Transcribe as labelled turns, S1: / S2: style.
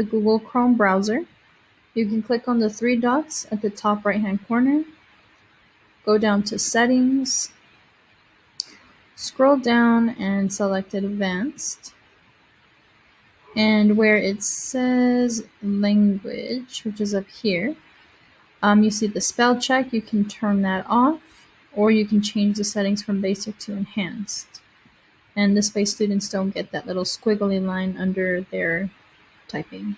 S1: the Google Chrome browser, you can click on the three dots at the top right hand corner, go down to settings, scroll down and select advanced. And where it says language, which is up here, um, you see the spell check, you can turn that off, or you can change the settings from basic to enhanced. And this way students don't get that little squiggly line under their typing.